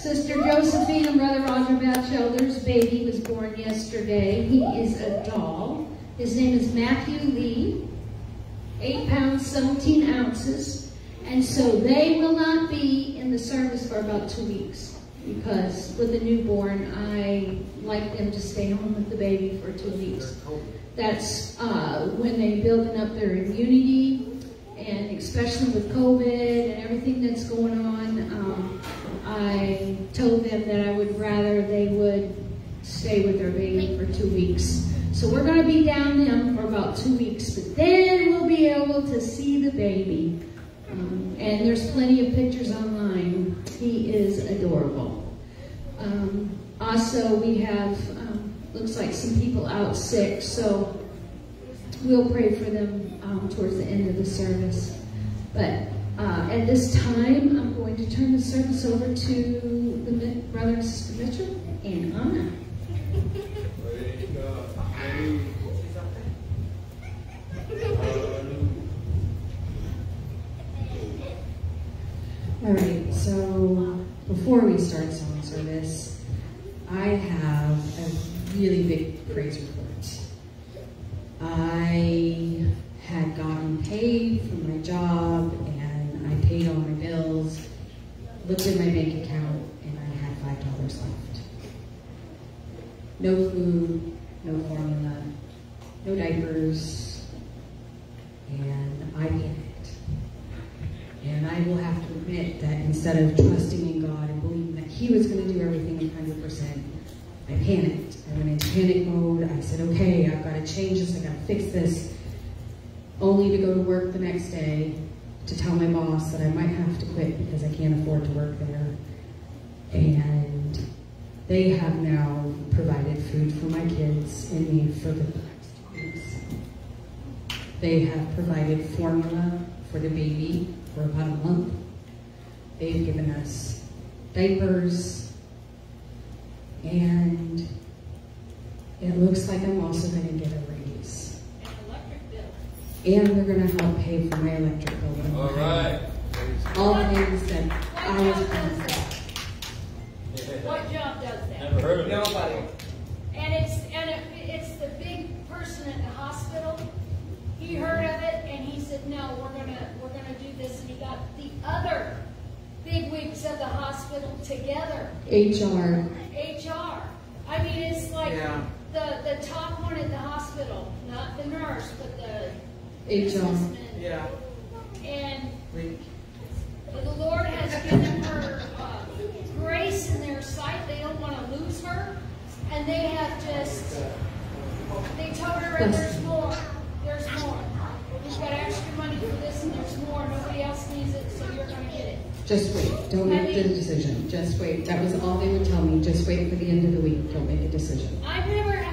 Sister Josephine and Brother Roger Batchelder's baby was born yesterday. He is a doll. His name is Matthew Lee, 8 pounds, 17 ounces. And so they will not be in the service for about two weeks because with a newborn, I like them to stay home with the baby for two weeks. That's uh, when they're building up their immunity, and especially with COVID and everything that's going on, um, I told them that I would rather they would stay with their baby for two weeks. So we're going to be down them for about two weeks, but then we'll be able to see the baby. Um, and there's plenty of pictures online. He is adorable. Um, also, we have, um, looks like some people out sick, so we'll pray for them um, towards the end of the service. But uh, at this time, I'm going to turn the service over to the brother and sister Mitchell and Anna. All right, so before we start song service, I have a really big praise report. I had gotten paid for my job and I paid all my bills, looked at my bank account, and I had $5 left. No food, no formula, no diapers, and I panicked. And I will have to admit that instead of trusting in God and believing that He was going to do everything 100%, I panicked. I went into panic mode. I said, okay, I've got to change this. I've got to fix this. Only to go to work the next day to tell my boss that I might have to quit because I can't afford to work there. And they have now provided food for my kids and me for the weeks. They have provided formula for the baby for about a month. They've given us diapers, and it looks like I'm also going to get a raise. And they're going to help pay for my electric bill. All right. All things that I was planning What job does that? Never heard of it. Nobody. And it's and it, it's the big person at the hospital. He heard of it and he said, "No, we're gonna we're gonna do this." And he got the other big wigs of the hospital together. HR. HR. I mean, it's like Yeah. the the top one at the hospital, not the nurse, but the HR. businessman. Yeah. And We, the Lord has given her uh, grace in their sight. They don't want to lose her. And they have just, they told her, and there's more. There's more. We've got extra money for this, and there's more. Nobody else needs it, so you're going to get it. Just wait. Don't make the decision. Just wait. That was all they would tell me. Just wait for the end of the week. Don't make a decision. I've never, I've never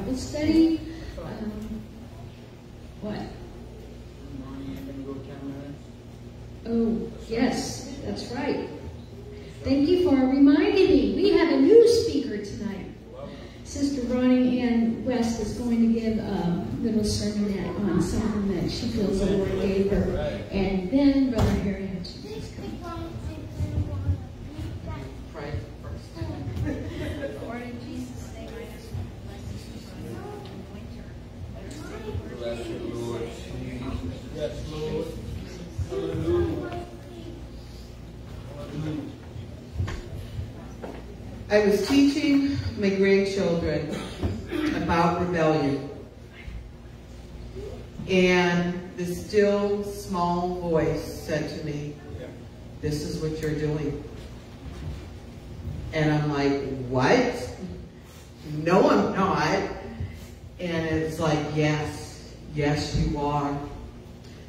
Bible study. Um, what? Oh, yes, that's right. Thank you for reminding me. We have a new speaker tonight. Sister Ronnie Ann West is going to give a little sermonette on something that she feels the Lord gave her. I was teaching my grandchildren about rebellion. And the still small voice said to me, this is what you're doing. And I'm like, what? No, I'm not. And it's like, yes, yes, you are.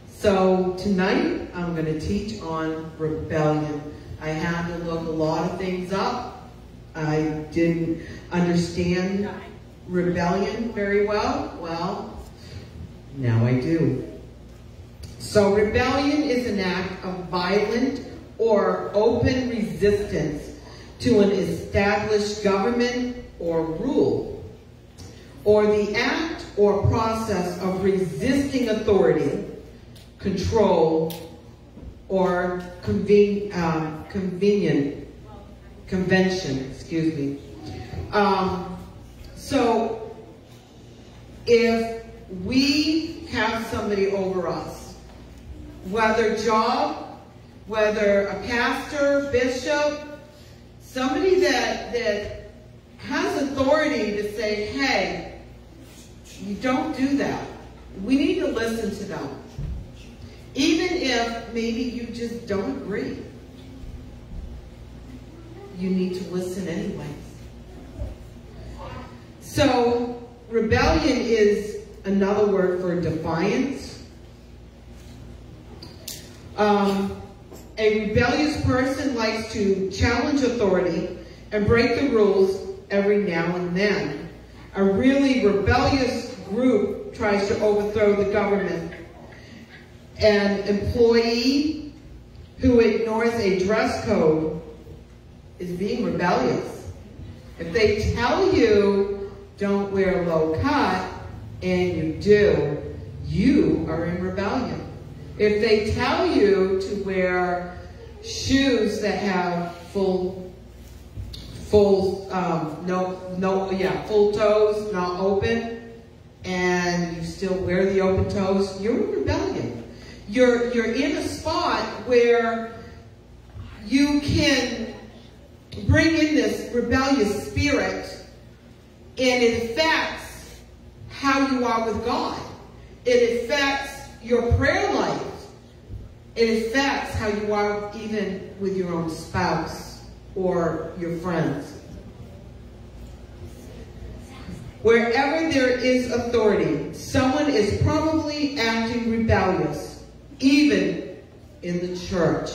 So tonight I'm going to teach on rebellion. I had to look a lot of things up. I didn't understand rebellion very well. Well, now I do. So rebellion is an act of violent or open resistance to an established government or rule, or the act or process of resisting authority, control, or conven um, convenient convention, excuse me. Um, so if we have somebody over us, whether job, whether a pastor, bishop, somebody that, that has authority to say, hey, you don't do that. We need to listen to them. Even if maybe you just don't agree. You need to listen anyways. So, rebellion is another word for defiance. Um, a rebellious person likes to challenge authority and break the rules every now and then. A really rebellious group tries to overthrow the government. An employee who ignores a dress code is being rebellious. If they tell you don't wear low cut and you do, you are in rebellion. If they tell you to wear shoes that have full, full, um, no, no, yeah, full toes, not open, and you still wear the open toes, you're in rebellion. You're, you're in a spot where you can bring in this rebellious spirit and it affects how you are with God. It affects your prayer life. It affects how you are even with your own spouse or your friends. Wherever there is authority, someone is probably acting rebellious, even in the church.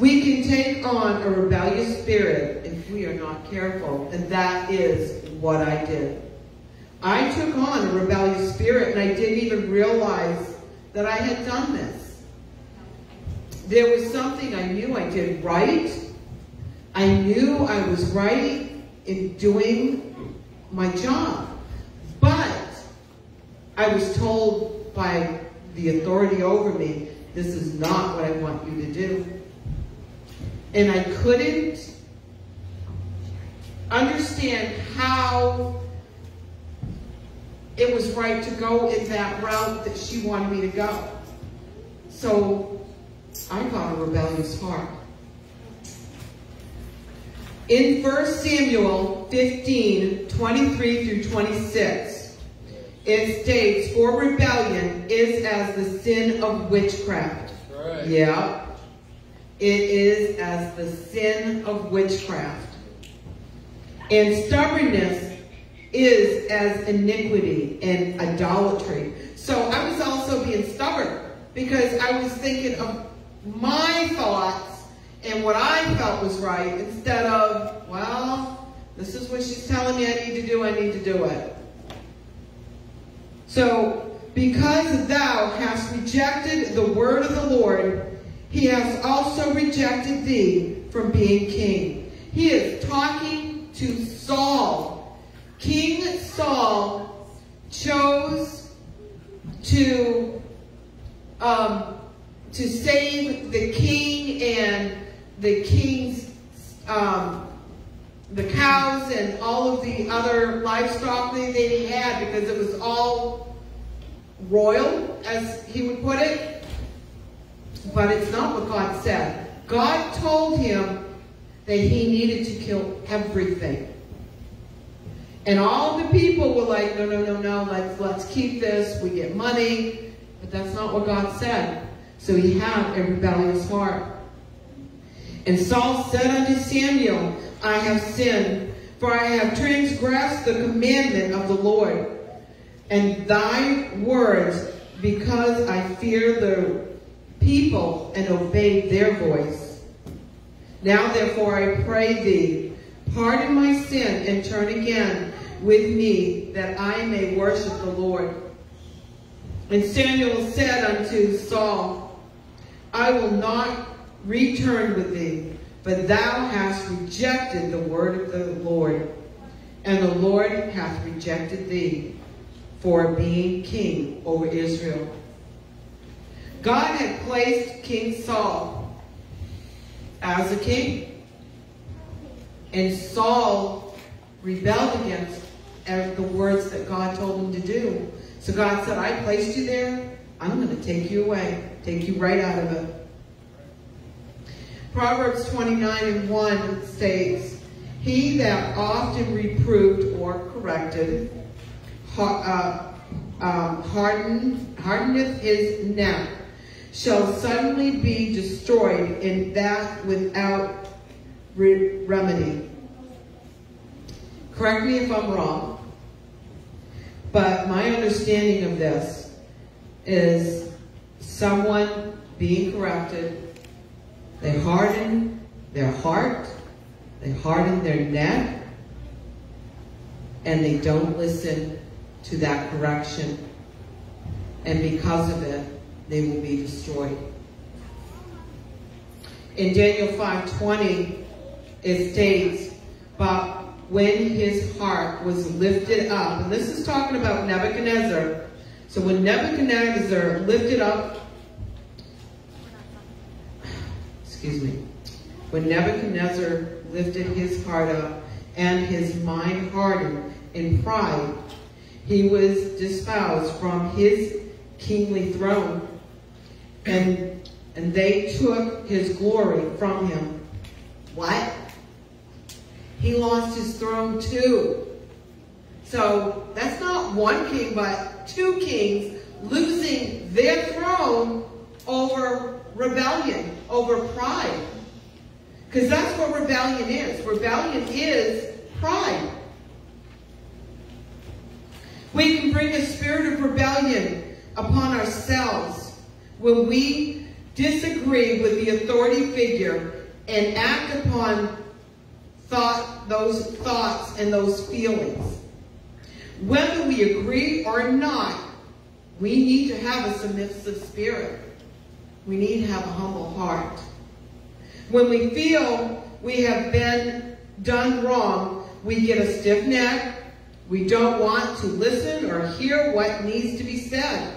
We can take on a rebellious spirit if we are not careful, and that is what I did. I took on a rebellious spirit and I didn't even realize that I had done this. There was something I knew I did right. I knew I was right in doing my job. But I was told by the authority over me, this is not what I want you to do. And I couldn't understand how it was right to go in that route that she wanted me to go. So I got a rebellious heart. In 1 Samuel 15, 23 through 26, it states, For rebellion is as the sin of witchcraft. Right. Yeah. It is as the sin of witchcraft. And stubbornness is as iniquity and idolatry. So I was also being stubborn because I was thinking of my thoughts and what I felt was right instead of, well, this is what she's telling me I need to do, I need to do it. So, because thou hast rejected the word of the Lord, he has also rejected thee from being king. He is talking to Saul. King Saul chose to um, to save the king and the king's um, the cows and all of the other livestock that he had because it was all royal, as he would put it. But it's not what God said. God told him that he needed to kill everything. And all the people were like, no, no, no, no, let's, let's keep this. We get money. But that's not what God said. So he had a rebellious heart. And Saul said unto Samuel, I have sinned, for I have transgressed the commandment of the Lord and thy words, because I fear the people and obey their voice. Now therefore I pray thee, pardon my sin and turn again with me, that I may worship the Lord. And Samuel said unto Saul, I will not return with thee, but thou hast rejected the word of the Lord, and the Lord hath rejected thee for being king over Israel. God had placed King Saul as a king. And Saul rebelled against the words that God told him to do. So God said, I placed you there. I'm going to take you away, take you right out of it. Proverbs 29 and 1 states, He that often reproved or corrected uh, um, harden, hardeneth his neck, shall suddenly be destroyed, in that without re remedy. Correct me if I'm wrong, but my understanding of this is someone being corrected, they harden their heart, they harden their neck, and they don't listen to that correction. And because of it, they will be destroyed. In Daniel 5.20, it states, But when his heart was lifted up, and this is talking about Nebuchadnezzar. So when Nebuchadnezzar lifted up, excuse me, when Nebuchadnezzar lifted his heart up and his mind hardened in pride, he was despoused from his kingly throne, and, and they took his glory from him. What? he lost his throne too. So that's not one king, but two kings losing their throne over rebellion, over pride. Because that's what rebellion is. Rebellion is pride. We can bring a spirit of rebellion upon ourselves when we disagree with the authority figure and act upon thought, those thoughts and those feelings. Whether we agree or not, we need to have a submissive spirit. We need to have a humble heart. When we feel we have been done wrong, we get a stiff neck. We don't want to listen or hear what needs to be said.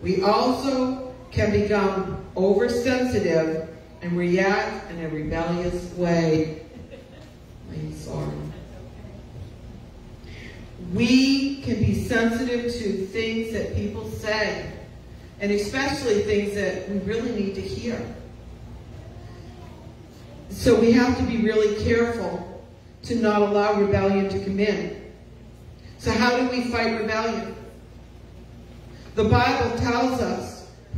We also can become oversensitive and react in a rebellious way. I'm sorry. We can be sensitive to things that people say, and especially things that we really need to hear. So we have to be really careful to not allow rebellion to come in. So how do we fight rebellion? The Bible tells us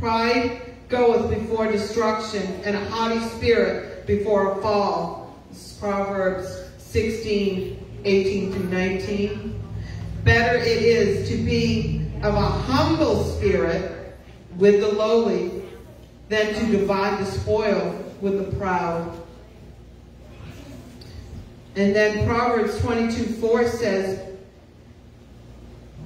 pride goeth before destruction and a haughty spirit before a fall. It's Proverbs 16, 18 through 19. Better it is to be of a humble spirit with the lowly than to divide the spoil with the proud. And then Proverbs 22, 4 says,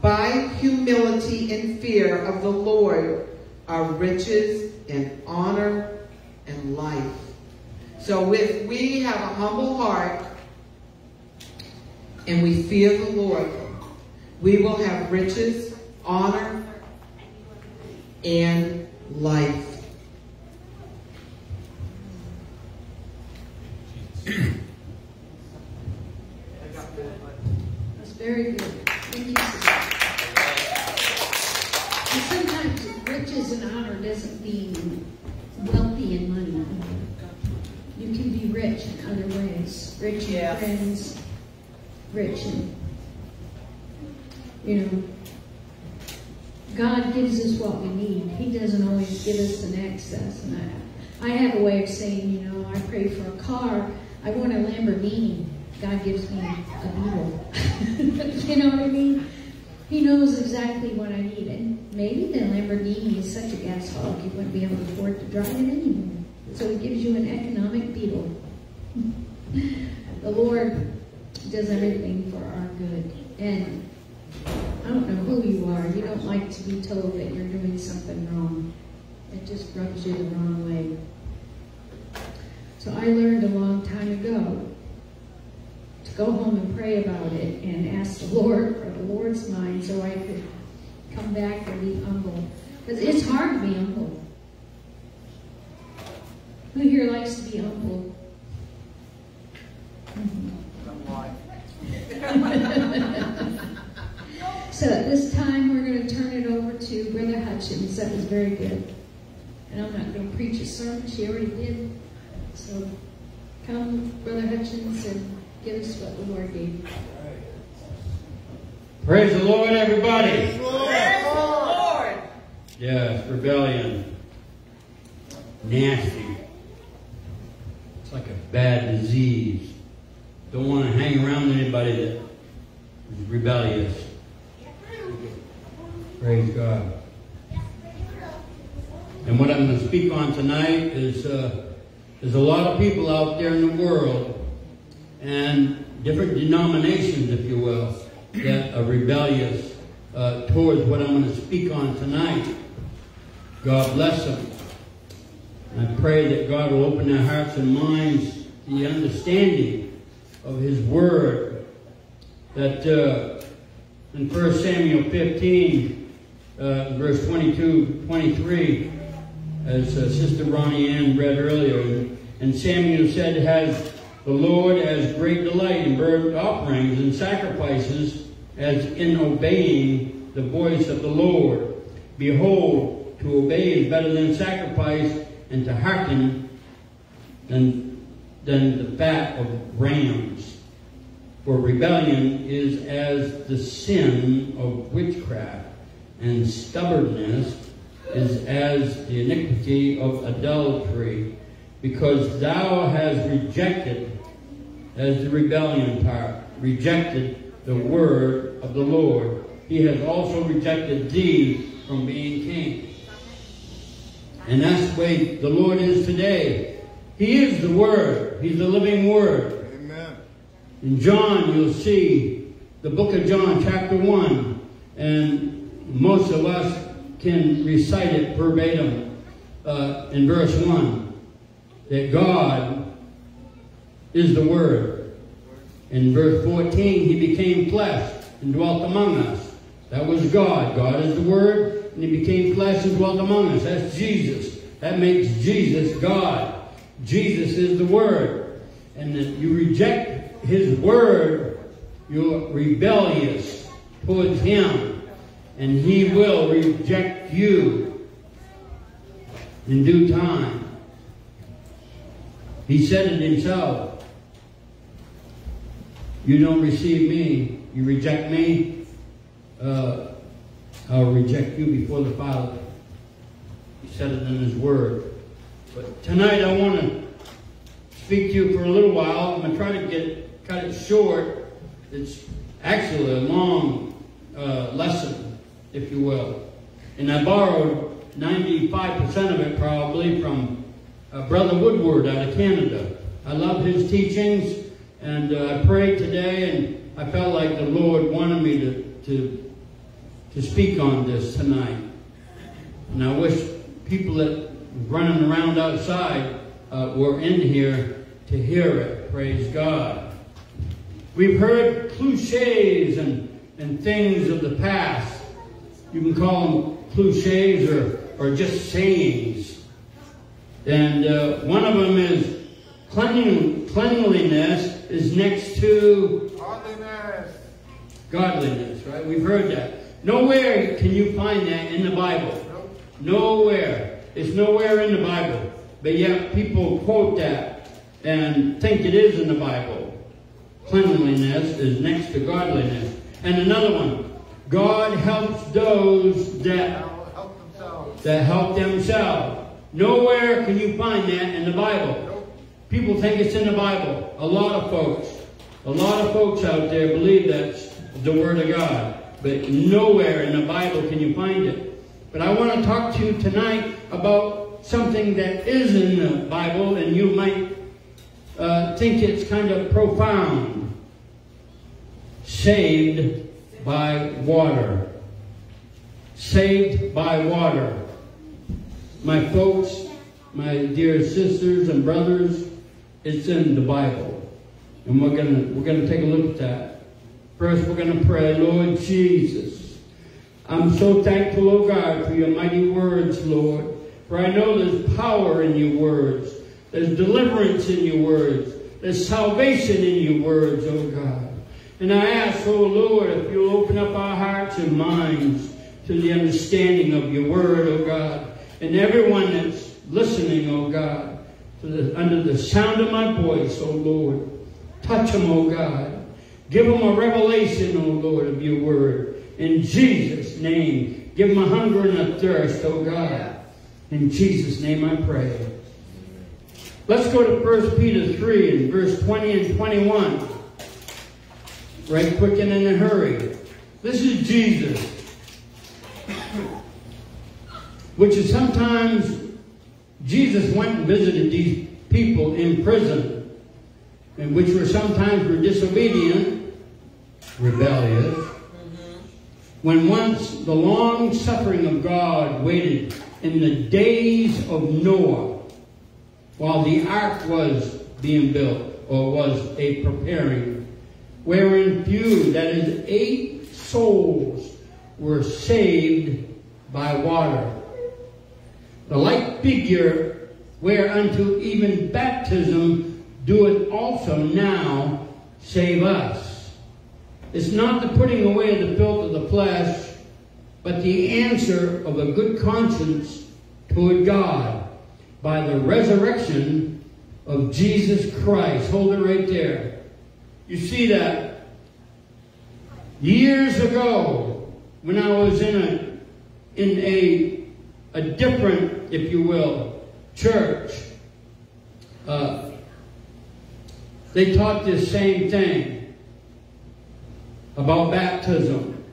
By humility and fear of the Lord are riches and honor and life. So if we have a humble heart and we fear the Lord, we will have riches, honor, and life. That's very good. Thank you, sister. And sometimes riches and honor doesn't mean wealthy in money. You can be rich in other ways. Rich in Yes. friends, rich in, you know, God gives us what we need. He doesn't always give us an excess. And I, I have a way of saying, you know, I pray for a car. I want a Lamborghini. God gives me a Beetle. you know what I mean? He knows exactly what I need. And maybe the Lamborghini is such a gas wouldn't be able to afford to drive it anymore. So he gives you an economic Beetle. the Lord does everything for our good. And I don't know who you are. You don't like to be told that you're doing something wrong. It just rubs you the wrong way. So I learned a long time ago to go home and pray about it and ask the Lord for the Lord's mind so I could come back and be humble. Because it's hard to be humble. Who here likes to be humble? So at this time, we're going to turn it over to Brother Hutchins. That was very good. And I'm not going to preach a sermon. She already did. So come, Brother Hutchins, and give us what the Lord gave you. Praise the Lord, everybody. Lord. Yes, rebellion. Nasty. It's like a bad disease. Don't want to hang around anybody that is rebellious. Praise God. And what I'm going to speak on tonight is uh, there's a lot of people out there in the world and different denominations, if you will, that are rebellious uh, towards what I'm going to speak on tonight. God bless them. And I pray that God will open their hearts and minds to the understanding of His Word. That uh, in 1 Samuel 15, uh, verse 22, 23, as uh, Sister Ronnie Ann read earlier, and Samuel said, Has the Lord as great delight in burnt offerings and sacrifices as in obeying the voice of the Lord. Behold, to obey is better than sacrifice, and to hearken than, than the fat of rams. For rebellion is as the sin of witchcraft, and stubbornness is as the iniquity of adultery, because thou hast rejected, as the rebellion part, rejected the word of the Lord. He has also rejected thee from being king. And that's the way the Lord is today. He is the Word. He's the living Word. Amen. In John, you'll see the book of John, chapter 1, and most of us can recite it verbatim uh, in verse 1 that God is the Word. In verse 14, He became flesh and dwelt among us. That was God. God is the Word, and He became flesh and dwelt among us. That's Jesus. That makes Jesus God. Jesus is the Word. And that you reject His Word, you're rebellious towards Him. And He will reject you in due time. He said it Himself. You don't receive me, you reject me, uh, I'll reject you before the Father. He said it in His Word. But tonight I want to speak to you for a little while. I'm going to try to get cut it short. It's actually a long uh, lesson, if you will. And I borrowed 95% of it probably from uh, Brother Woodward out of Canada. I love his teachings, and uh, I prayed today, and I felt like the Lord wanted me to, to, to speak on this tonight. And I wish people that running around outside uh, were in here to hear it. Praise God. We've heard cliches and, and things of the past. You can call them cliches or, or just sayings. And uh, one of them is cleanliness, cleanliness is next to Godliness. godliness, right? We've heard that. Nowhere can you find that in the Bible. Nowhere. It's nowhere in the Bible. But yet people quote that and think it is in the Bible. Cleanliness is next to godliness. And another one. God helps those that, help themselves. that help themselves. Nowhere can you find that in the Bible. People think it's in the Bible. A lot of folks. A lot of folks out there believe that's the Word of God. But nowhere in the Bible can you find it. But I want to talk to you tonight about something that is in the Bible, and you might uh, think it's kind of profound. Saved by water. Saved by water. My folks, my dear sisters and brothers, it's in the Bible. And we're gonna we're gonna take a look at that. First we're gonna pray, Lord Jesus. I'm so thankful, oh God, for your mighty words, Lord. For I know there's power in your words. There's deliverance in your words. There's salvation in your words, oh God. And I ask, oh Lord, if you'll open up our hearts and minds to the understanding of your word, oh God. And everyone that's listening, oh God, the, under the sound of my voice, oh Lord. Touch them, oh God. Give them a revelation, oh Lord, of your word. In Jesus' name, give them a hunger and a thirst, oh God. In Jesus' name I pray. Let's go to 1 Peter 3 and verse 20 and 21. Right quick and in a hurry. This is Jesus. Which is sometimes Jesus went and visited these people in prison, and which were sometimes were disobedient, rebellious. When once the long suffering of God waited in the days of Noah, while the ark was being built or was a preparing, wherein few, that is, eight souls were saved by water. The like figure whereunto even baptism doeth also now save us. It's not the putting away of the filth of the flesh, but the answer of a good conscience toward God by the resurrection of Jesus Christ. Hold it right there. You see that Years ago, when I was in a in a a different, if you will, church, uh, they taught this same thing about baptism,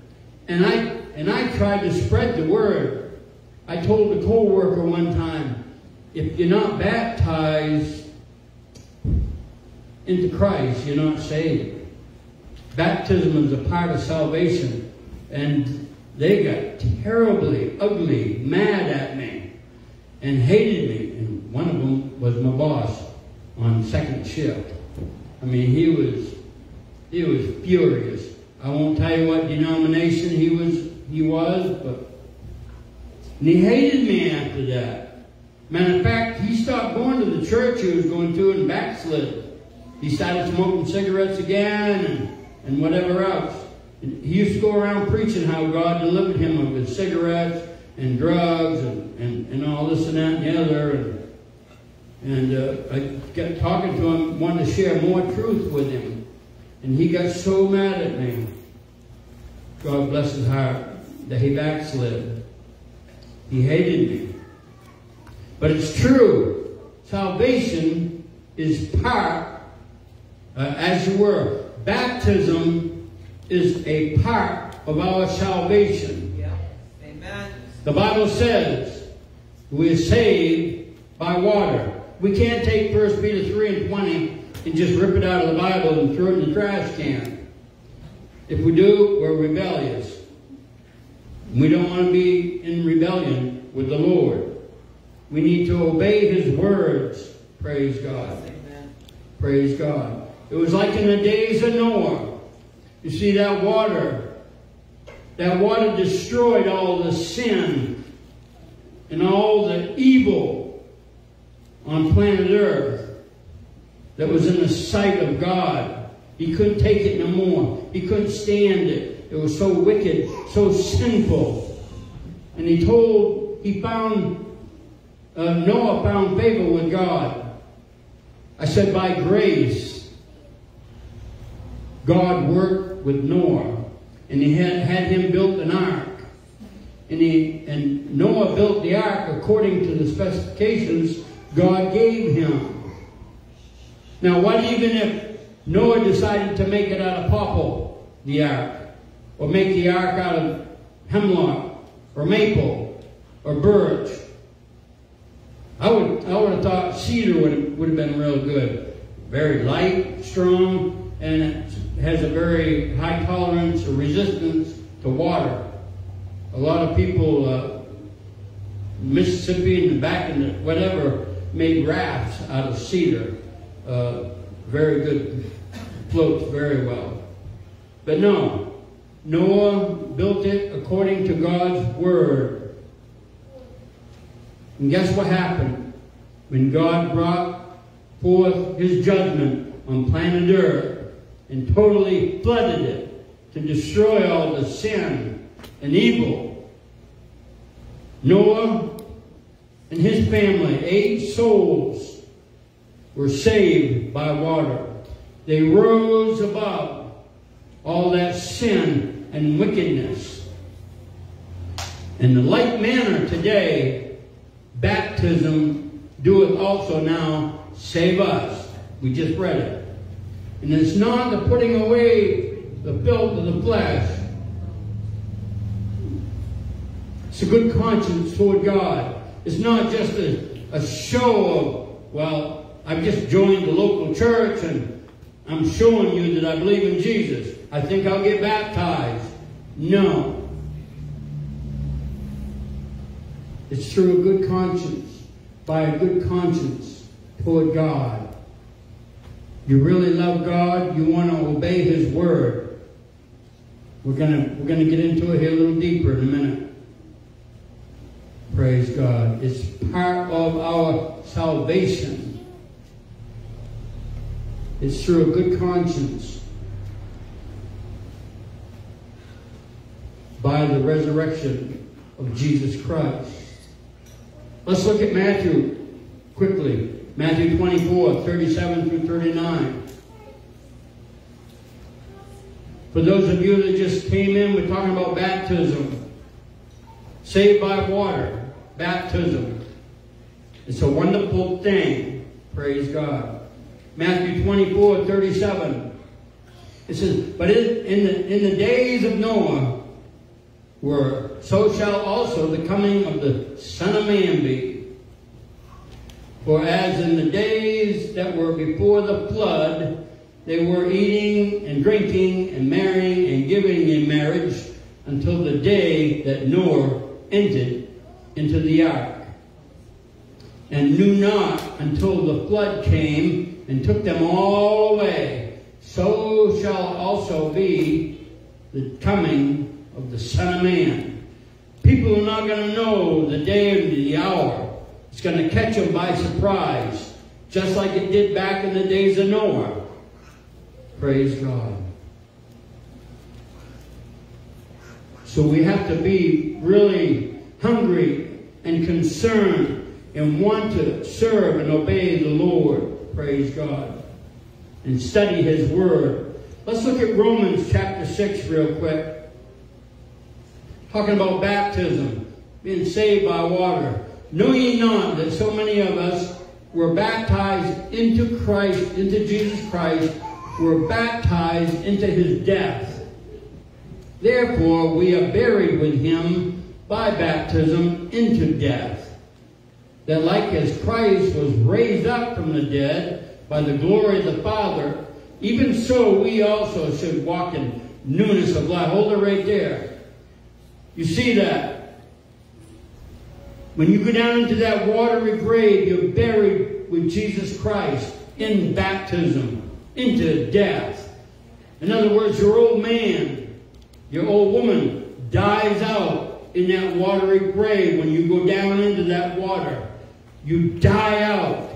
and I and I tried to spread the word. I told a co-worker one time, if you're not baptized into Christ, you're not saved. Baptism is a part of salvation. And they got terribly ugly, mad at me, and hated me. And one of them was my boss on second shift. I mean, he was he was furious. I won't tell you what denomination he was he was, but and he hated me after that. Matter of fact, he stopped going to the church he was going to and backslid. He started smoking cigarettes again and, and whatever else. And he used to go around preaching how God delivered him of his cigarettes and drugs and, and, and all this and that and the other. And, and uh, I got talking to him, wanted to share more truth with him. And he got so mad at me. God bless his heart that he backslid. He hated me. But it's true. Salvation is part, uh, as you were. Baptism is a part of our salvation. Yeah. Amen. The Bible says we're saved by water. We can't take 1 Peter 3 and 20 and just rip it out of the Bible and throw it in the trash can. If we do, we're rebellious. We don't want to be in rebellion with the Lord. We need to obey His words. Praise God. Amen. Praise God. It was like in the days of Noah. You see that water. That water destroyed all the sin and all the evil on planet Earth that was in the sight of God. He couldn't take it no more. He couldn't stand it. It was so wicked, so sinful. And he told, he found, uh, Noah found favor with God. I said, by grace, God worked with Noah, and he had, had him build an ark. And, he, and Noah built the ark according to the specifications God gave him. Now, what even if Noah decided to make it out of popple, the ark, or make the ark out of hemlock, or maple, or birch? I would, I would have thought cedar would, would have been real good. Very light, strong, and it has a very high tolerance or resistance to water. A lot of people, uh, Mississippi and back in the whatever, made rafts out of cedar. Uh, very good, floats very well. But no, Noah built it according to God's word. And guess what happened? When God brought forth his judgment on planet Earth and totally flooded it to destroy all the sin and evil, Noah and his family, eight souls, were saved by water. They rose above all that sin and wickedness. In the like manner today, baptism doeth also now save us. We just read it. And it's not the putting away the filth of the flesh. It's a good conscience toward God. It's not just a, a show of, well, I've just joined the local church and I'm showing you that I believe in Jesus. I think I'll get baptized. No. It's through a good conscience, by a good conscience toward God. You really love God, you want to obey His word. We're gonna we're gonna get into it here a little deeper in a minute. Praise God. It's part of our salvation. It's through a good conscience. By the resurrection of Jesus Christ. Let's look at Matthew quickly. Matthew 24, 37 through 39. For those of you that just came in, we're talking about baptism. Saved by water. Baptism. It's a wonderful thing. Praise God. Matthew 24, 37. It says, But in, in, the, in the days of Noah were, so shall also the coming of the Son of Man be. For as in the days that were before the flood, they were eating and drinking and marrying and giving in marriage until the day that Noah entered into the ark, and knew not until the flood came and took them all away. So shall also be the coming of the Son of Man. People are not going to know the day and the hour. It's going to catch them by surprise, just like it did back in the days of Noah. Praise God. So we have to be really hungry and concerned and want to serve and obey the Lord. Praise God. And study His Word. Let's look at Romans chapter 6 real quick. Talking about baptism, being saved by water. Know ye not that so many of us were baptized into Christ, into Jesus Christ, were baptized into his death. Therefore, we are buried with him by baptism into death. That like as Christ was raised up from the dead by the glory of the Father, even so we also should walk in newness of life. Hold it right there. You see that? When you go down into that watery grave, you're buried with Jesus Christ in baptism into death. In other words, your old man, your old woman dies out in that watery grave when you go down into that water. You die out.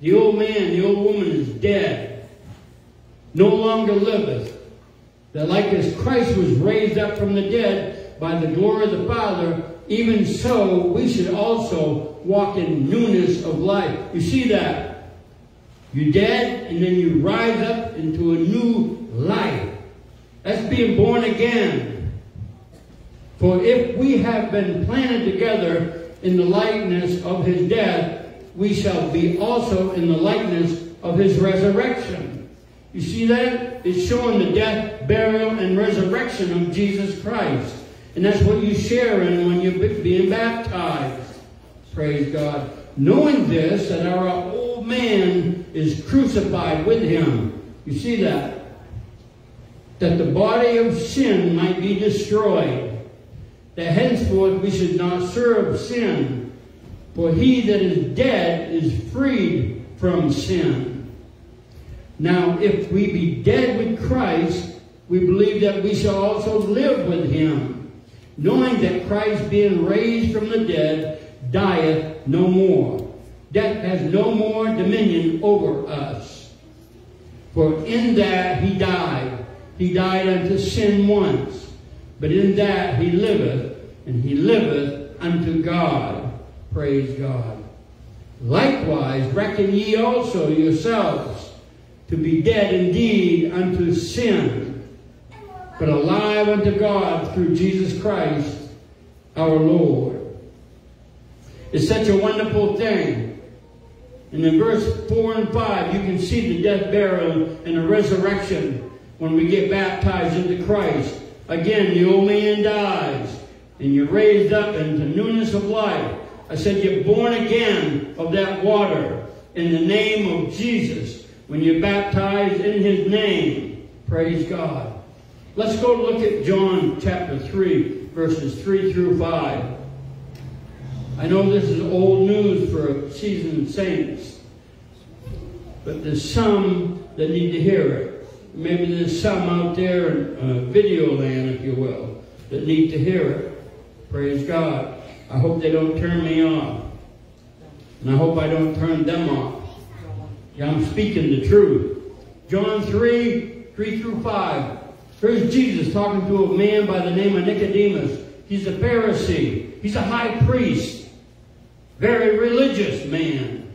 The old man, the old woman is dead. No longer liveth. That like as Christ was raised up from the dead by the glory of the Father, even so we should also walk in newness of life. You see that? You're dead, and then you rise up into a new life. That's being born again. For if we have been planted together in the likeness of his death, we shall be also in the likeness of his resurrection. You see that? It's showing the death, burial, and resurrection of Jesus Christ. And that's what you share in when you're being baptized. Praise God. Knowing this, that our old man is crucified with him. You see that? That the body of sin might be destroyed. That henceforth we should not serve sin. For he that is dead is freed from sin. Now, if we be dead with Christ, we believe that we shall also live with him, knowing that Christ, being raised from the dead, dieth no more. Death has no more dominion over us. For in that he died, he died unto sin once, but in that he liveth, and he liveth unto God. Praise God. Likewise, reckon ye also yourselves to be dead indeed unto sin, but alive unto God through Jesus Christ our Lord. It's such a wonderful thing. And in verse 4 and 5, you can see the death, burial, and the resurrection when we get baptized into Christ. Again, the old man dies, and you're raised up into newness of life. I said you're born again of that water in the name of Jesus when you're baptized in his name. Praise God. Let's go look at John chapter 3, verses 3 through 5. I know this is old news for seasoned saints, but there's some that need to hear it. Maybe there's some out there in uh, video land, if you will, that need to hear it. Praise God. I hope they don't turn me off. And I hope I don't turn them off. Yeah, I'm speaking the truth. John 3, 3 through 5. Here's Jesus talking to a man by the name of Nicodemus. He's a Pharisee. He's a high priest. Very religious man.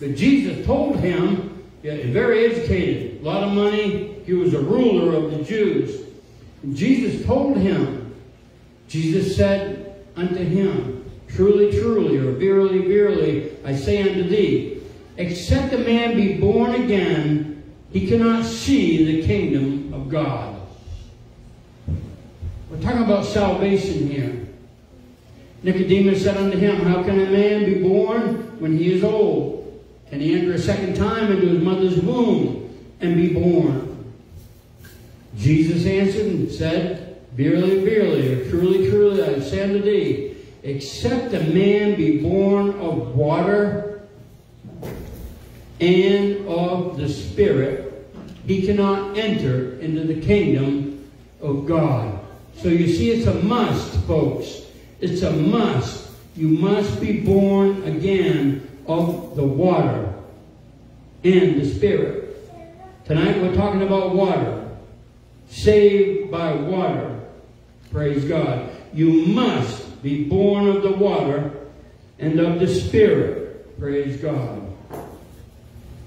But Jesus told him, yeah, very educated, a lot of money, he was a ruler of the Jews. And Jesus told him, Jesus said unto him, Truly, truly, or verily, verily, I say unto thee, except a man be born again, he cannot see the kingdom of God. We're talking about salvation here. Nicodemus said unto him, How can a man be born when he is old? Can he enter a second time into his mother's womb and be born? Jesus answered and said, Verily, verily, or truly, truly, I say unto thee, except a man be born of water and of the Spirit, he cannot enter into the kingdom of God. So you see, it's a must, folks. It's a must. You must be born again of the water and the Spirit. Tonight we're talking about water. Saved by water. Praise God. You must be born of the water and of the Spirit. Praise God.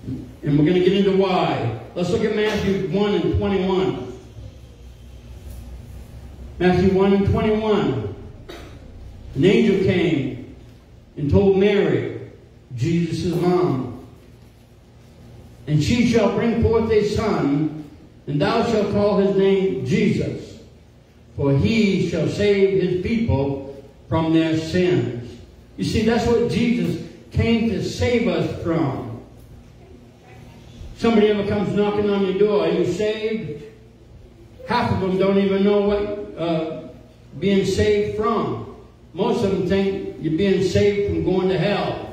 And we're going to get into why. Let's look at Matthew 1 and 21. Matthew 1 and 21. An angel came and told Mary, Jesus' mom, and she shall bring forth a son, and thou shalt call his name Jesus, for he shall save his people from their sins. You see, that's what Jesus came to save us from. Somebody ever comes knocking on your door, are you saved? Half of them don't even know what uh, being saved from. Most of them think you're being saved from going to hell.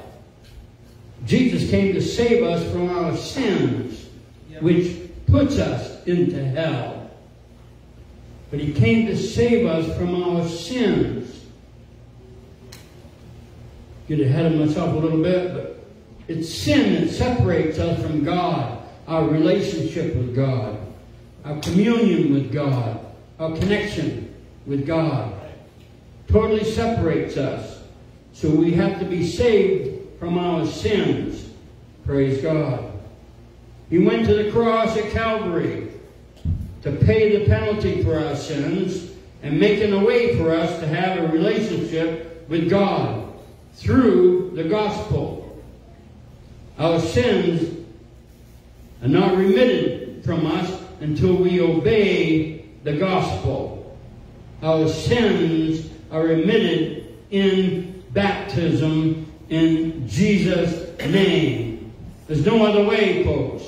Jesus came to save us from our sins, which puts us into hell. But he came to save us from our sins. Get ahead of myself a little bit, but it's sin that separates us from God, our relationship with God, our communion with God, our connection with God totally separates us. So we have to be saved from our sins. Praise God. He went to the cross at Calvary to pay the penalty for our sins and making a way for us to have a relationship with God through the gospel. Our sins are not remitted from us until we obey the gospel. Our sins are remitted in baptism in Jesus' name. There's no other way, folks.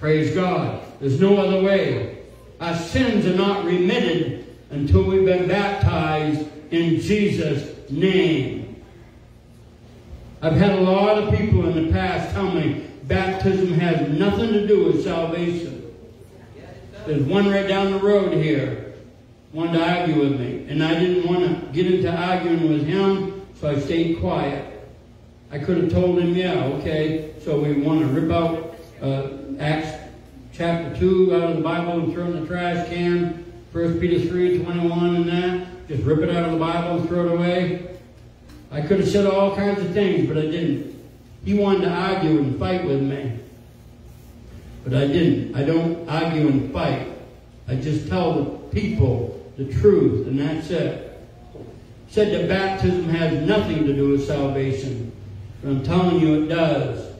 Praise God. There's no other way. Our sins are not remitted until we've been baptized in Jesus' name. I've had a lot of people in the past tell me baptism has nothing to do with salvation. There's one right down the road here wanted to argue with me. And I didn't want to get into arguing with him, so I stayed quiet. I could have told him, yeah, okay, so we want to rip out uh, Acts chapter 2 out of the Bible and throw it in the trash can, 1 Peter 3, 21 and that. Just rip it out of the Bible and throw it away. I could have said all kinds of things, but I didn't. He wanted to argue and fight with me. But I didn't. I don't argue and fight. I just tell the people the truth, and that's it. Said that baptism has nothing to do with salvation. But I'm telling you it does.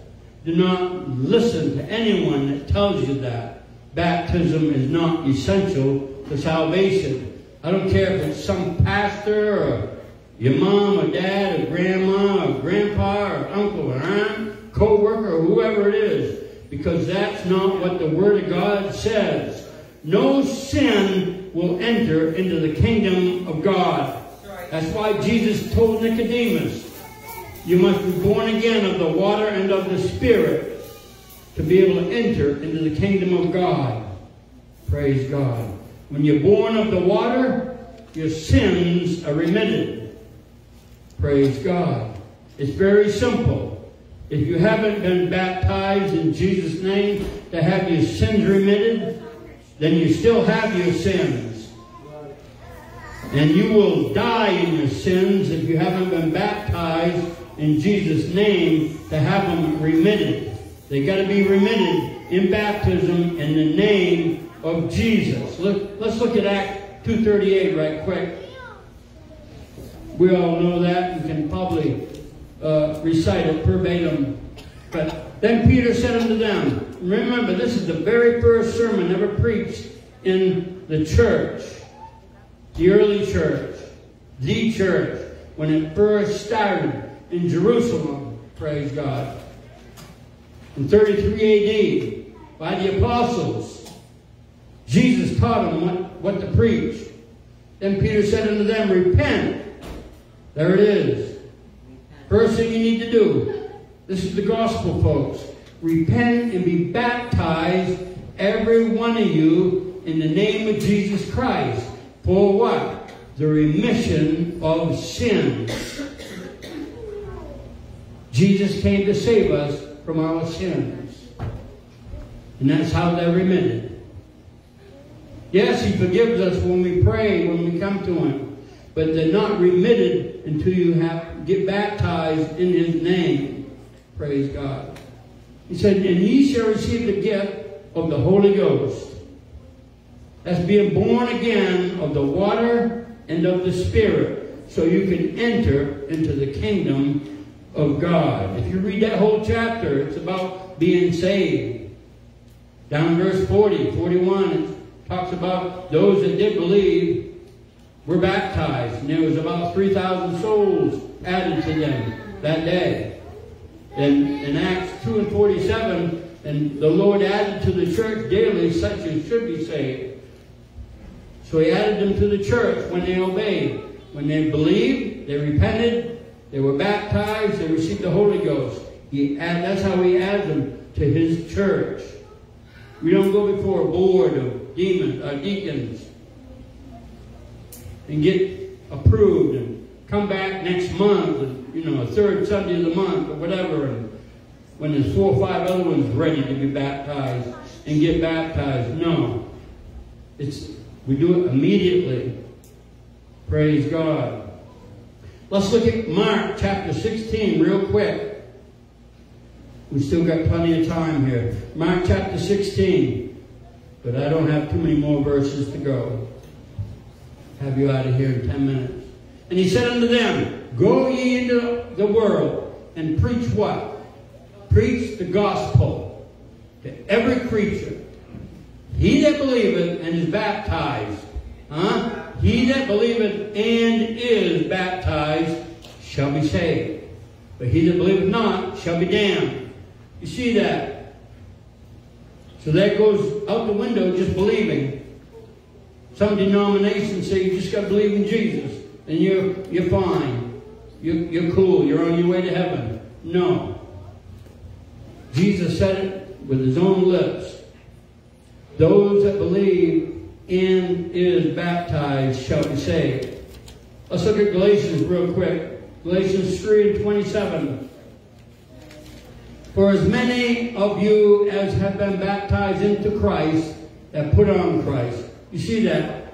Do not listen to anyone that tells you that. Baptism is not essential to salvation. I don't care if it's some pastor or your mom or dad or grandma or grandpa or uncle or aunt, co-worker or whoever it is. Because that's not what the Word of God says. No sin will enter into the kingdom of God. That's why Jesus told Nicodemus, you must be born again of the water and of the Spirit to be able to enter into the kingdom of God. Praise God. When you're born of the water, your sins are remitted. Praise God. It's very simple. If you haven't been baptized in Jesus' name to have your sins remitted, then you still have your sins. And you will die in your sins if you haven't been baptized in Jesus' name to have them remitted. They got to be remitted in baptism in the name of Jesus. Look, let's look at Act 238 right quick. We all know that. We can probably uh, recite it verbatim. But then Peter said unto them, remember, this is the very first sermon ever preached in the church, the early church, the church, when it first started in Jerusalem, praise God. In 33 AD, by the apostles, Jesus taught them what, what to preach. Then Peter said unto them, Repent. There it is. First thing you need to do. This is the gospel, folks. Repent and be baptized, every one of you, in the name of Jesus Christ. For what? The remission of sins. Jesus came to save us from our sins. And that's how they're remitted. Yes, He forgives us when we pray, when we come to Him. But they're not remitted until you have get baptized in His name. Praise God. He said, And ye shall receive the gift of the Holy Ghost. That's being born again of the water and of the Spirit, so you can enter into the kingdom of God. If you read that whole chapter, it's about being saved. Down verse 40, 41, it talks about those that did believe were baptized. And there was about 3,000 souls added to them that day. In Acts 2 and 47, and the Lord added to the church daily such as should be saved. So he added them to the church when they obeyed. When they believed, they repented, they were baptized, they received the Holy Ghost. He that's how he added them to his church. We don't go before a board of demon, uh, deacons and get approved and come back next month, you know, a third Sunday of the month or whatever, and when there's four or five other ones ready to be baptized and get baptized. No. It's we do it immediately. Praise God. Let's look at Mark chapter 16 real quick. We've still got plenty of time here. Mark chapter 16. But I don't have too many more verses to go. Have you out of here in 10 minutes. And he said unto them, Go ye into the world and preach what? Preach the gospel to every creature. He that believeth and is baptized, huh? He that believeth and is baptized shall be saved. But he that believeth not shall be damned. You see that? So that goes out the window just believing. Some denominations say you just got to believe in Jesus and you're, you're fine. You're, you're cool. You're on your way to heaven. No. Jesus said it with his own lips. Those that believe and is baptized shall be saved. Let's look at Galatians real quick. Galatians 3 and 27. For as many of you as have been baptized into Christ have put on Christ. You see that?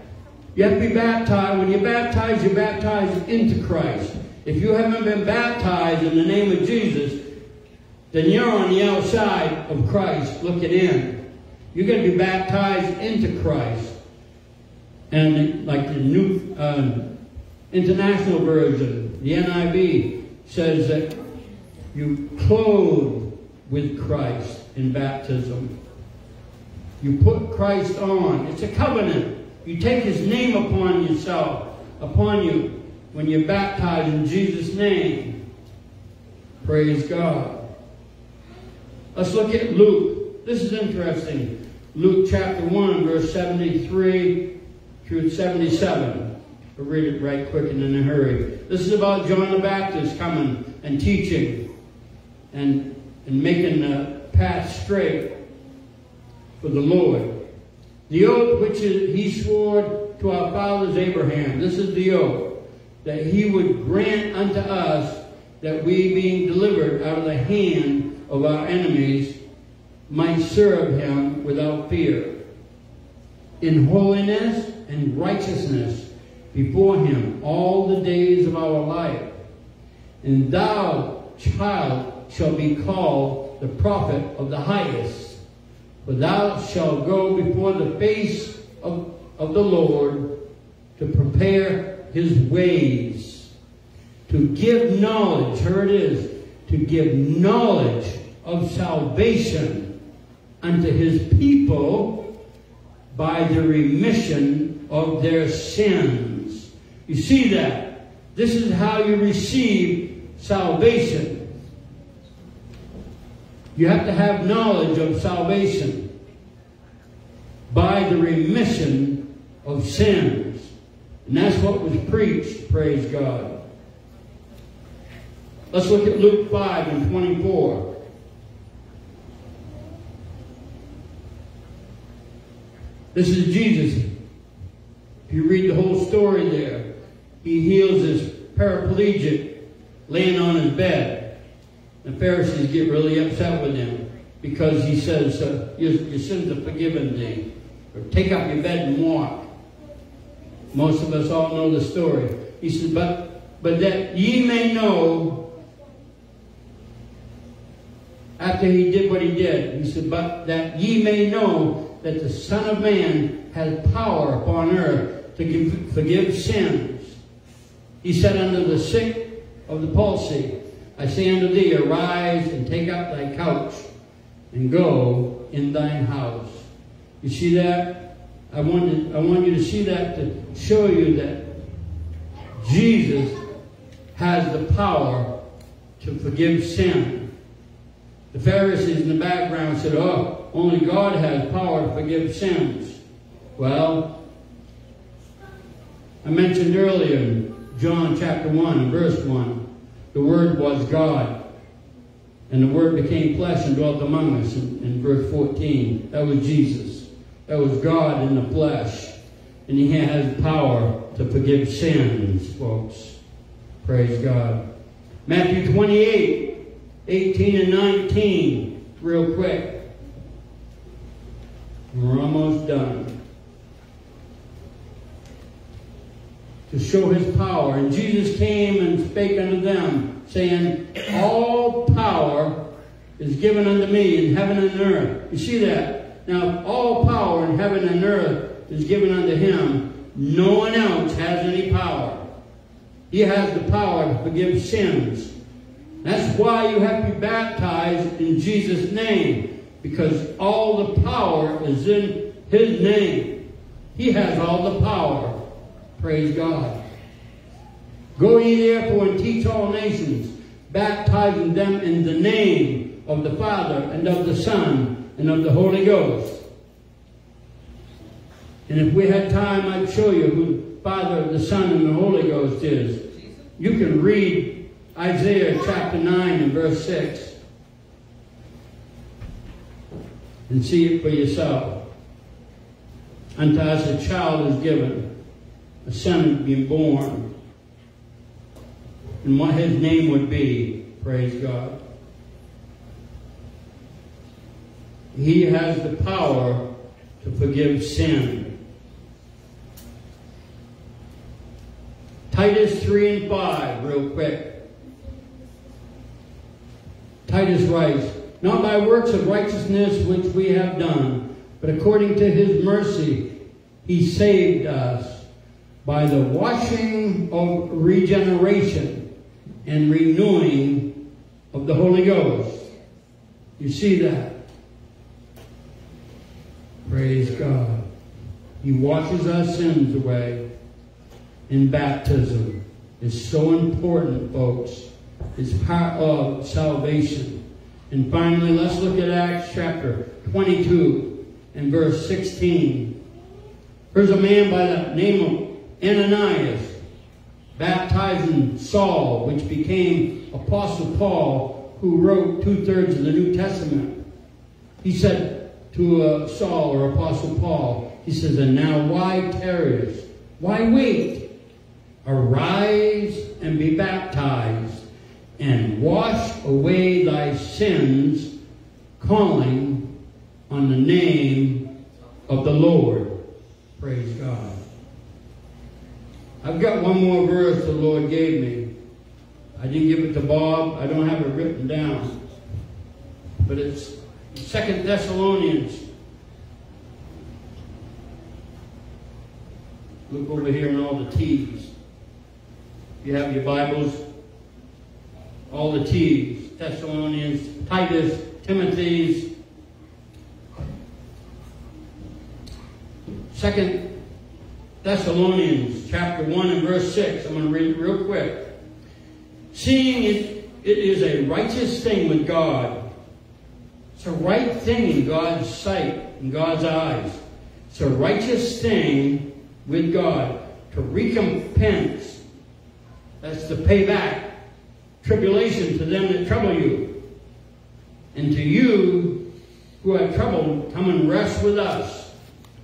You have to be baptized. When you're baptized, you're baptized into Christ. If you haven't been baptized in the name of Jesus, then you're on the outside of Christ looking in. You're going to be baptized into Christ. And like the new um, international version, the NIV, says that you clothe with Christ in baptism. You put Christ on. It's a covenant. You take his name upon yourself, upon you, when you're baptized in Jesus' name. Praise God. Let's look at Luke. This is interesting. Luke chapter 1, verse 73 through 77. I'll read it right quick and in a hurry. This is about John the Baptist coming and teaching and, and making the path straight for the Lord. The oath which he swore to our fathers Abraham, this is the oath, that he would grant unto us that we, being delivered out of the hand of our enemies, might serve him without fear, in holiness and righteousness before him all the days of our life. And thou, child, shall be called the prophet of the highest. For thou shalt go before the face of, of the Lord to prepare his ways, to give knowledge, here it is, to give knowledge of salvation unto his people by the remission of their sins. You see that? This is how you receive salvation. You have to have knowledge of salvation by the remission of sins. And that's what was preached, praise God. Let's look at Luke 5 and 24. This is Jesus. If you read the whole story there, he heals this paraplegic laying on his bed. The Pharisees get really upset with him because he says, uh, your, your sins are forgiven thee. Or take up your bed and walk. Most of us all know the story. He says, but, but that ye may know, after he did what he did, he said, but that ye may know that the Son of Man has power upon earth to give, forgive sins. He said unto the sick of the palsy, I say unto thee, arise and take up thy couch and go in thine house. You see that? I want, to, I want you to see that to show you that Jesus has the power to forgive sin. The Pharisees in the background said, oh, only God has power to forgive sins. Well, I mentioned earlier in John chapter 1 verse 1, the Word was God. And the Word became flesh and dwelt among us in, in verse 14. That was Jesus. That was God in the flesh. And He has power to forgive sins, folks. Praise God. Matthew 28, 18 and 19, real quick. We're almost done. To show his power. And Jesus came and spake unto them, saying, All power is given unto me in heaven and earth. You see that? Now, all power in heaven and earth is given unto him. No one else has any power. He has the power to forgive sins. That's why you have to be baptized in Jesus' name. Because all the power is in his name. He has all the power. Praise God. Go ye therefore and teach all nations, baptizing them in the name of the Father and of the Son and of the Holy Ghost. And if we had time, I'd show you who the Father, the Son, and the Holy Ghost is. You can read Isaiah chapter 9 and verse 6 and see it for yourself. Unto us a child is given, a son being born, and what his name would be, praise God. He has the power to forgive sin. Titus 3 and 5, real quick. Titus writes, Not by works of righteousness which we have done, but according to his mercy he saved us by the washing of regeneration and renewing of the Holy Ghost. You see that? Praise God. He washes our sins away in baptism. It's so important, folks. It's part of salvation. And finally, let's look at Acts chapter 22 and verse 16. There's a man by the name of Ananias baptizing Saul, which became Apostle Paul, who wrote two-thirds of the New Testament. He said to uh, Saul or Apostle Paul, he says, And now why tarriest? Why wait? Arise and be baptized, and wash away thy sins, calling on the name of the Lord. Praise God. I've got one more verse the Lord gave me. I didn't give it to Bob. I don't have it written down. But it's Second Thessalonians. Look over here in all the T's. If you have your Bibles, all the T's. Thessalonians, Titus, Timothy's. Second Thessalonians chapter 1 and verse 6. I'm going to read it real quick. Seeing it, it is a righteous thing with God. It's a right thing in God's sight, in God's eyes. It's a righteous thing with God to recompense. That's to pay back tribulation to them that trouble you. And to you who have trouble, come and rest with us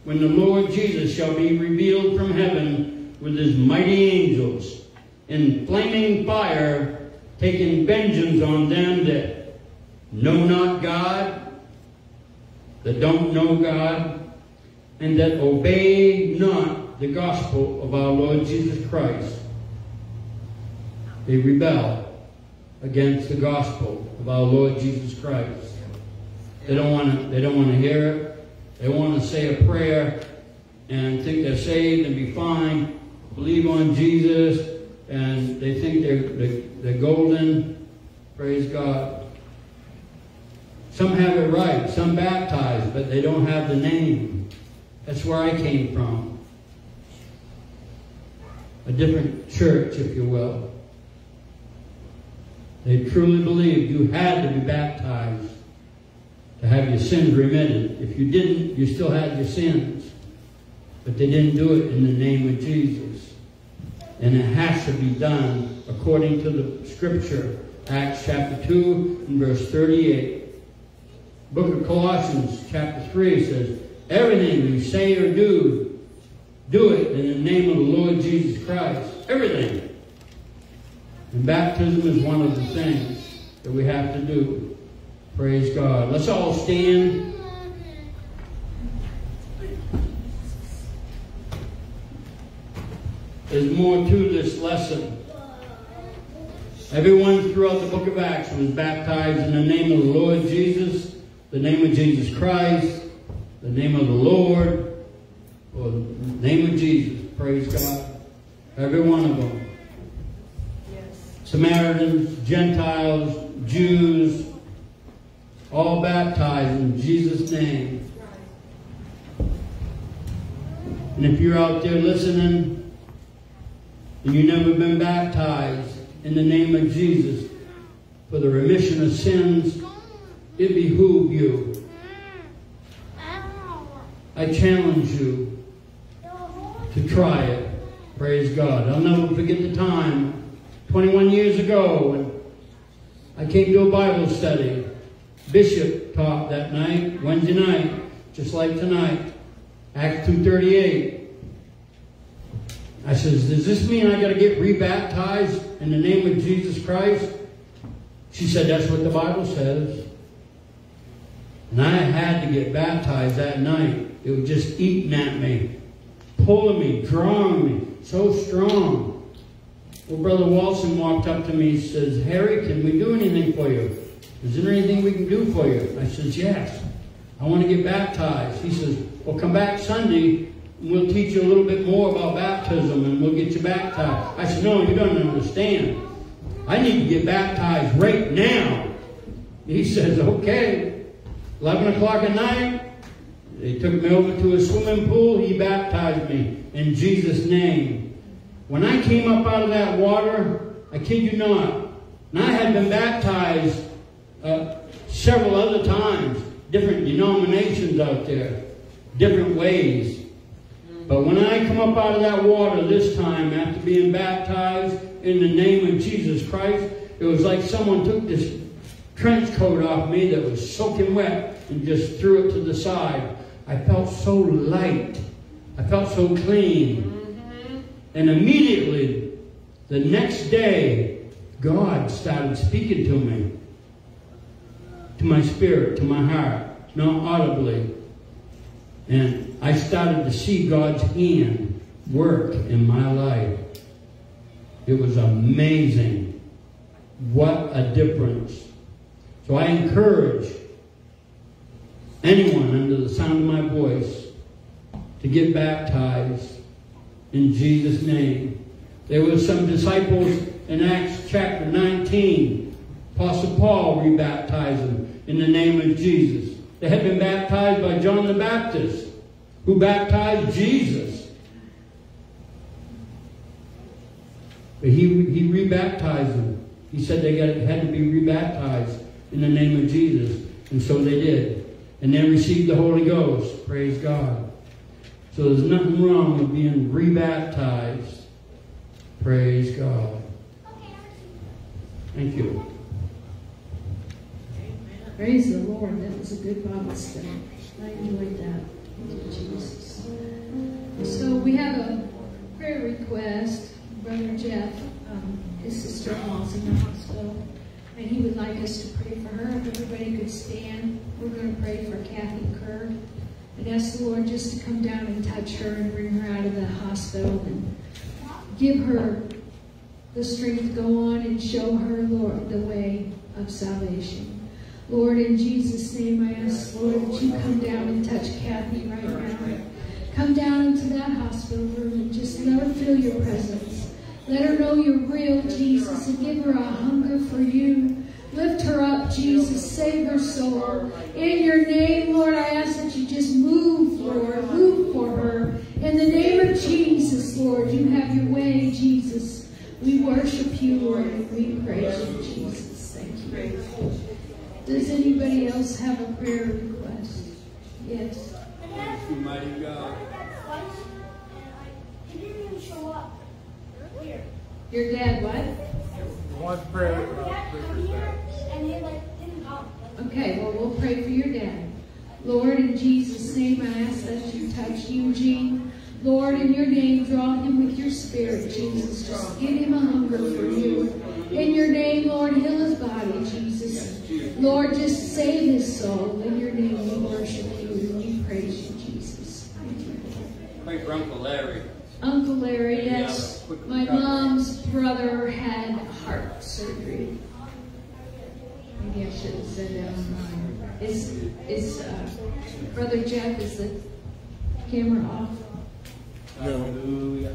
when the Lord Jesus shall be revealed from heaven with his mighty angels in flaming fire, taking vengeance on them that know not God, that don't know God, and that obey not the gospel of our Lord Jesus Christ. They rebel against the gospel of our Lord Jesus Christ. They don't want to. They don't want to hear it. They want to say a prayer and think they're saved and be fine. Believe on Jesus, and they think they're they're, they're golden. Praise God. Some have it right. Some baptized, but they don't have the name. That's where I came from. A different church, if you will. They truly believed you had to be baptized to have your sins remitted. If you didn't, you still had your sins. But they didn't do it in the name of Jesus. And it has to be done according to the scripture. Acts chapter 2 and verse 38. Book of Colossians chapter 3 says, Everything you say or do, do it in the name of the Lord Jesus Christ. Everything. And baptism is one of the things that we have to do. Praise God. Let's all stand. There's more to this lesson. Everyone throughout the book of Acts was baptized in the name of the Lord Jesus, the name of Jesus Christ, the name of the Lord, or the name of Jesus. Praise God. Every one of them. Samaritans, Gentiles, Jews, all baptized in Jesus' name. And if you're out there listening and you've never been baptized in the name of Jesus for the remission of sins, it behooves you. I challenge you to try it. Praise God. I'll never forget the time 21 years ago when I came to a Bible study. Bishop taught that night, Wednesday night, just like tonight, Acts 2.38. I says, does this mean I got to get rebaptized in the name of Jesus Christ? She said, that's what the Bible says. And I had to get baptized that night. It was just eating at me, pulling me, drawing me, so strong. Well, Brother Walson walked up to me and says, Harry, can we do anything for you? Is there anything we can do for you? I says, yes. I want to get baptized. He says, well, come back Sunday and we'll teach you a little bit more about baptism and we'll get you baptized. I said, no, you don't understand. I need to get baptized right now. He says, okay. 11 o'clock at night, they took me over to a swimming pool. He baptized me in Jesus' name. When I came up out of that water, I kid you not, and I had been baptized uh, several other times, different denominations out there, different ways. But when I come up out of that water this time, after being baptized in the name of Jesus Christ, it was like someone took this trench coat off me that was soaking wet and just threw it to the side. I felt so light. I felt so clean. And immediately, the next day, God started speaking to me, to my spirit, to my heart, not audibly. And I started to see God's hand work in my life. It was amazing. What a difference. So I encourage anyone under the sound of my voice to get baptized in Jesus' name. There were some disciples in Acts chapter 19. Apostle Paul rebaptized them in the name of Jesus. They had been baptized by John the Baptist, who baptized Jesus. But he, he rebaptized them. He said they got, had to be rebaptized in the name of Jesus. And so they did. And they received the Holy Ghost. Praise God. So there's nothing wrong with being rebaptized. Praise God. Thank you. Praise the Lord. That was a good Bible study. I enjoyed that. Jesus. So we have a prayer request. Brother Jeff, um, his sister-in-law's in the hospital, and he would like us to pray for her. If everybody could stand, we're going to pray for Kathy Kerr and ask the Lord just to come down and touch her and bring her out of the hospital and give her the strength to go on and show her, Lord, the way of salvation. Lord, in Jesus' name, I ask, Lord, that you come down and touch Kathy right now. Come down into that hospital room and just let her feel your presence. Let her know you're real, Jesus, and give her a hunger for you. Lift her up, Jesus. Save her soul. In your name, Lord, I ask that you just move, Lord. Move for her. In the name of Jesus, Lord, you have your way, Jesus. We worship you, Lord, and we praise you, Jesus. Thank you. Does anybody else have a prayer request? Yes. Thank you, mighty God. He didn't even show up. Here. Your dad, what? One prayer. Dad come here and he like didn't come. Okay, well, we'll pray for your dad. Lord, in Jesus' name, I ask that you touch Eugene. Lord, in your name, draw him with your spirit, Jesus. Just give him a hunger for you. In your name, Lord, heal his body, Jesus. Lord, just save his soul. In your name, we worship you and we praise you, Jesus. Thank. Pray for Uncle Larry. Uncle Larry, that's my mom's brother had heart surgery. Maybe I should have said that online. Is, is, uh, Brother Jeff, is the camera off? Hallelujah.